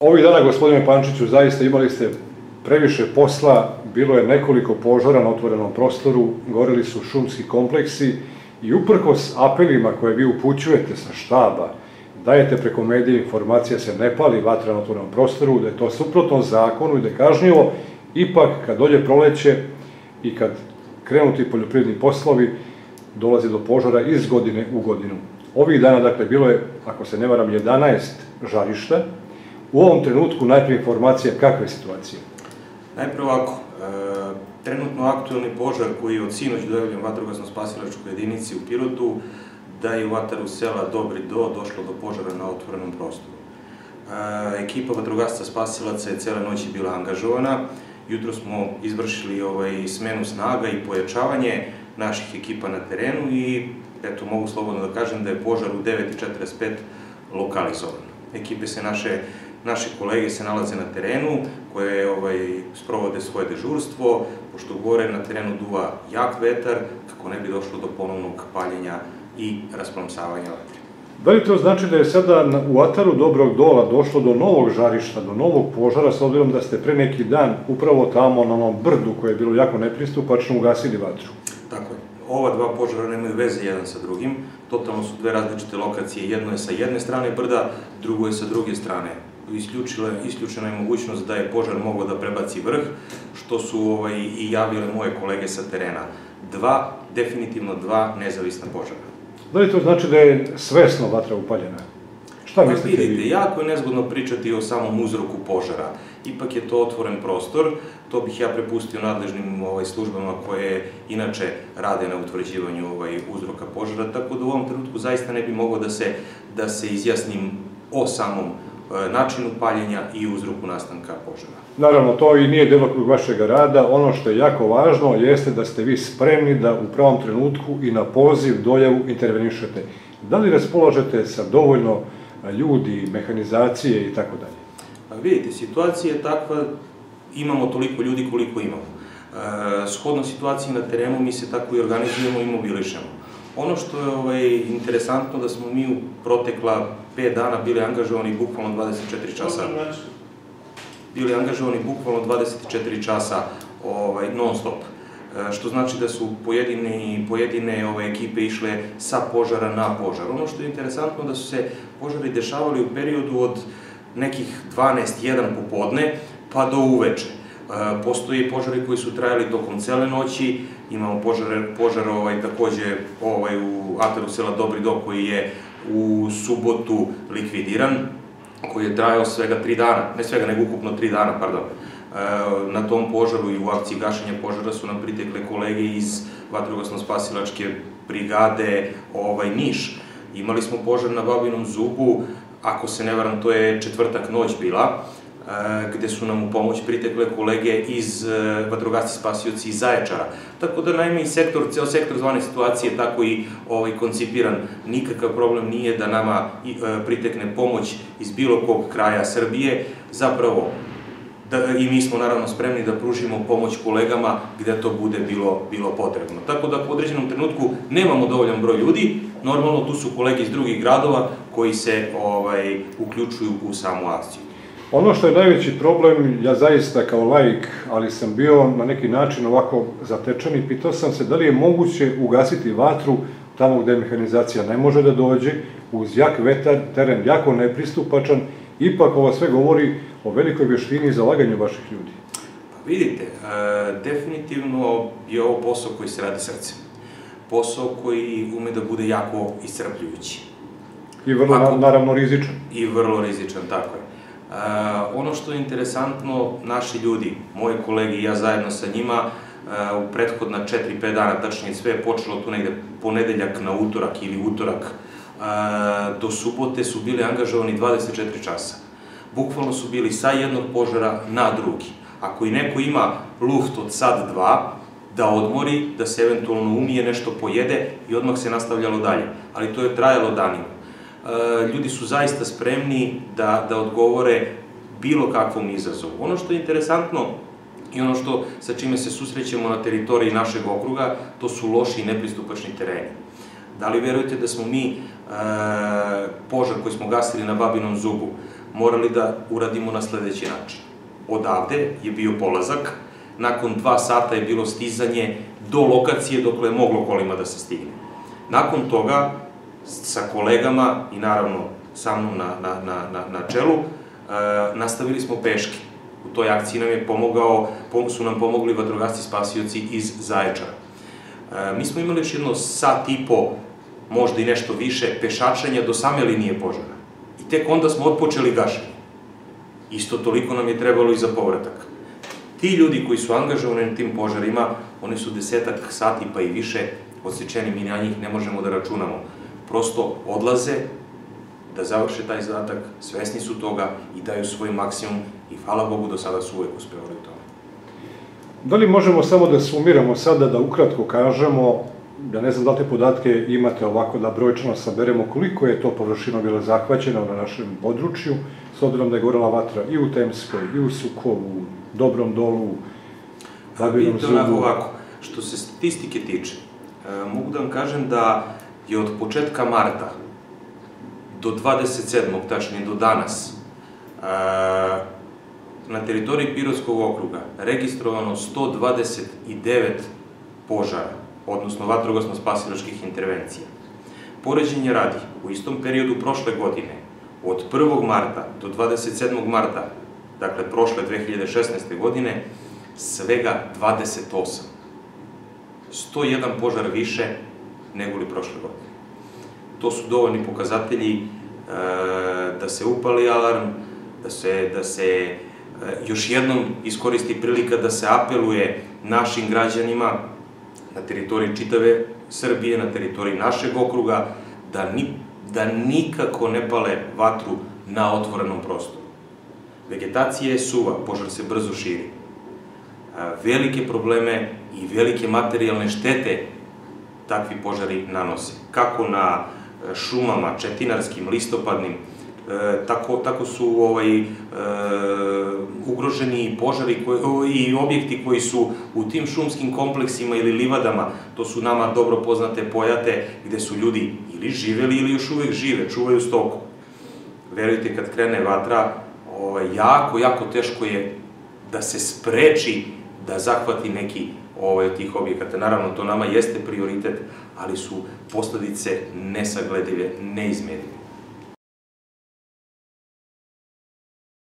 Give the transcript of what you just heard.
Ovih dana, gospodine Pančiću, zaista imali ste previše posla, bilo je nekoliko požara na otvorenom prostoru, goreli su šumski kompleksi i uprkos apelima koje vi upućujete sa štaba, dajete preko medije informacija se ne pali vatra na otvorenom prostoru, da je to suprotno zakonu i da je kažnjivo, ipak kad dođe proleće i kad krenu ti poljoprivredni poslovi, dolazi do požara iz godine u godinu. Ovih dana, dakle, bilo je, ako se ne varam, 11 žarišta, U ovom trenutku najprije informacija kakva je situacija? Najprije ovako, e, trenutno aktualni požar koji je od sinoć dojavljen vatrogasno-spasilačkoj jedinici u Pirotu, da je u vataru sela Dobri Do došlo do požara na otvorenom prostoru. E, ekipa vatrogasca spasilaca je cele noći bila angažovana, jutro smo izvršili ovaj, smenu snaga i pojačavanje naših ekipa na terenu i eto, mogu slobodno da kažem da je požar u 9.45 lokalizovan. Ekipe se naše Naši kolege se nalaze na terenu, koje ovaj, sprovode svoje dežurstvo, pošto gore na terenu duva jak vetar, kako ne bi došlo do ponovnog paljenja i rasplamsavanja vatre. Da li to znači da je sada u ataru Dobrog dola došlo do novog žarišta, do novog požara, s obzirom da ste pre neki dan upravo tamo na onom brdu koje je bilo jako nepristupačno ugasili vatru? Tako je. Ova dva požara nemaju veze jedan sa drugim, totalno su dve različite lokacije, jedno je sa jedne strane brda, drugo je sa druge strane isključila, isključena je mogućnost da je požar mogao da prebaci vrh, što su ovaj, i javile moje kolege sa terena. Dva, definitivno dva nezavisna požara. Da li to znači da je svesno vatra upaljena? Šta pa, mislite vidite, vi? jako je nezgodno pričati o samom uzroku požara. Ipak je to otvoren prostor, to bih ja prepustio nadležnim ovaj, službama koje inače rade na utvrđivanju ovaj, uzroka požara, tako da u ovom trenutku zaista ne bi mogao da se, da se izjasnim o samom načinu paljenja i uzroku nastanka požara. Naravno, to i nije delokrug vašeg rada. Ono što je jako važno jeste da ste vi spremni da u pravom trenutku i na poziv dojavu intervenišete. Da li raspolažete sa dovoljno e, ljudi, mehanizacije i tako dalje? Pa vidite, situacija je takva, imamo toliko ljudi koliko imamo. E, shodno situaciji na terenu mi se tako i organizujemo i mobilišemo. Ono što je ovaj, interesantno da smo mi u protekla 5 dana bili angažovani bukvalno 24 časa. Bili angažovani bukvalno 24 časa ovaj, non stop. E, što znači da su pojedine, pojedine ove ekipe išle sa požara na požar. Ono što je interesantno da su se požari dešavali u periodu od nekih 12-1 popodne pa do uveče. E, postoje požari koji su trajali tokom cele noći, imamo požar, požar ovaj, takođe ovaj, u ataru sela Dobri do koji je u subotu likvidiran, koji je trajao svega tri dana, ne svega, nego ukupno tri dana, pardon. E, na tom požaru i u akciji gašenja požara su nam pritekle kolege iz vatrogasno-spasilačke brigade ovaj, Niš. Imali smo požar na Babinom zubu, ako se ne varam, to je četvrtak noć bila, gde su nam u pomoć pritekle kolege iz e, vatrogasci spasioci iz Zaječara. Tako da naime i sektor, ceo sektor zvane situacije tako i ovaj, koncipiran. Nikakav problem nije da nama e, pritekne pomoć iz bilo kog kraja Srbije. Zapravo, da, i mi smo naravno spremni da pružimo pomoć kolegama gde to bude bilo, bilo potrebno. Tako da u određenom trenutku nemamo dovoljan broj ljudi, normalno tu su kolege iz drugih gradova koji se ovaj, uključuju u samu akciju. Ono što je najveći problem, ja zaista kao laik, ali sam bio na neki način ovako zatečen i pitao sam se da li je moguće ugasiti vatru tamo gde mehanizacija ne može da dođe, uz jak vetar, teren jako nepristupačan, ipak ovo sve govori o velikoj veštini i zalaganju vaših ljudi. Pa vidite, e, definitivno je ovo posao koji se radi srcem. Posao koji ume da bude jako iscrpljujući. I vrlo, Ako, naravno, rizičan. I vrlo rizičan, tako je. Uh, ono što je interesantno, naši ljudi, moje kolege i ja zajedno sa njima, uh, u prethodna 4-5 dana, tačnije sve je počelo tu negde ponedeljak na utorak ili utorak, uh, do subote su bili angažovani 24 časa. Bukvalno su bili sa jednog požara na drugi. Ako i neko ima luft od sad dva, da odmori, da se eventualno umije, nešto pojede i odmah se nastavljalo dalje. Ali to je trajalo danima. E, ljudi su zaista spremni da, da odgovore bilo kakvom izazovu. Ono što je interesantno i ono što sa čime se susrećemo na teritoriji našeg okruga, to su loši i nepristupačni tereni. Da li verujete da smo mi e, požar koji smo gasili na Babinom zubu, morali da uradimo na sledeći način. Odavde je bio polazak, nakon dva sata je bilo stizanje do lokacije dokle je moglo kolima da se stigne. Nakon toga, sa kolegama i naravno sa mnom na, na, na, na, na čelu, e, nastavili smo peške. U toj akciji nam je pomogao, su nam pomogli vatrogasci spasioci iz Zaječara. E, mi smo imali još jedno sat i po, možda i nešto više, pešačenja do same linije požara. I tek onda smo otpočeli gašenje. Isto toliko nam je trebalo i za povratak. Ti ljudi koji su angažovani na tim požarima, oni su desetak sati pa i više odsečeni, mi na njih ne možemo da računamo. Prosto odlaze da završe taj zadatak, svesni su toga i daju svoj maksimum i hvala Bogu do sada su uvek uspevali u tome. Da li možemo samo da sumiramo sada, da ukratko kažemo, ja ne znam da te podatke imate ovako da brojčano saberemo koliko je to površino bilo zahvaćeno na našem području, s obzirom da je gorela vatra i u Temskoj, i u Sukovu, Dobrom dolu, Babinom zubu. Vidite ovako, što se statistike tiče, e, mogu da vam kažem da je od početka marta do 27. tačnije do danas na teritoriji Pirotskog okruga registrovano 129 požara, odnosno vatrogasno-spasilačkih intervencija. Poređenje radi, u istom periodu prošle godine, od 1. marta do 27. marta, dakle prošle 2016. godine, svega 28. 101 požar više nego li prošle godine. To su dovoljni pokazatelji e, da se upali alarm, da se, da se e, još jednom iskoristi prilika da se apeluje našim građanima na teritoriji čitave Srbije, na teritoriji našeg okruga, da, ni, da nikako ne pale vatru na otvorenom prostoru. Vegetacija je suva, požar se brzo širi velike probleme i velike materijalne štete takvi požari nanose. Kako na e, šumama, četinarskim, listopadnim, e, tako, tako su ovaj, e, ugroženi požari i objekti koji su u tim šumskim kompleksima ili livadama, to su nama dobro poznate pojate gde su ljudi ili živeli ili još uvek žive, čuvaju stoku. Verujte, kad krene vatra, ovaj, jako, jako teško je da se spreči da zahvati neki ovaj, tih objekata. Naravno, to nama jeste prioritet, ali su posledice nesagledive, neizmedive.